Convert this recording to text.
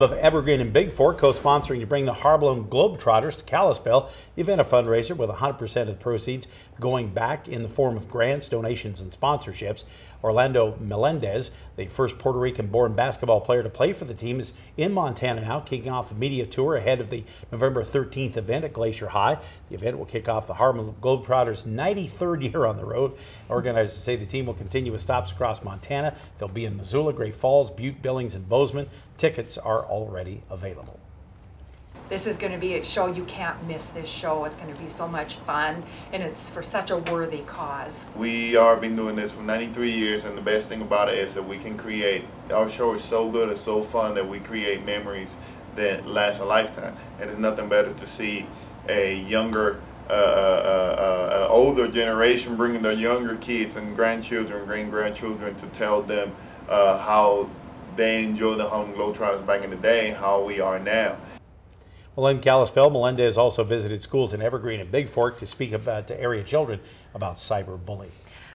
of Evergreen and Bigfork co-sponsoring to bring the Harlem Globetrotters to Kalispell. The event a fundraiser with 100% of the proceeds going back in the form of grants, donations, and sponsorships. Orlando Melendez, the first Puerto Rican-born basketball player to play for the team, is in Montana now, kicking off a media tour ahead of the November 13th event at Glacier High. The event will kick off the Harlem Globetrotters' 93rd year on the road. Organizers say the team will continue with stops across Montana. They'll be in Missoula, Great Falls, Butte, Billings, and Bozeman. Tickets are already available. This is going to be a show you can't miss this show. It's going to be so much fun and it's for such a worthy cause. We are been doing this for 93 years and the best thing about it is that we can create, our show is so good, it's so fun that we create memories that last a lifetime. And there's nothing better to see a younger, uh, uh, uh, uh older generation bringing their younger kids and grandchildren, great-grandchildren to tell them uh, how they enjoyed the Harlem Globetrotters back in the day, how we are now. Well, in Kalispell, Melendez also visited schools in Evergreen and Bigfork to speak about to area children about cyberbullying.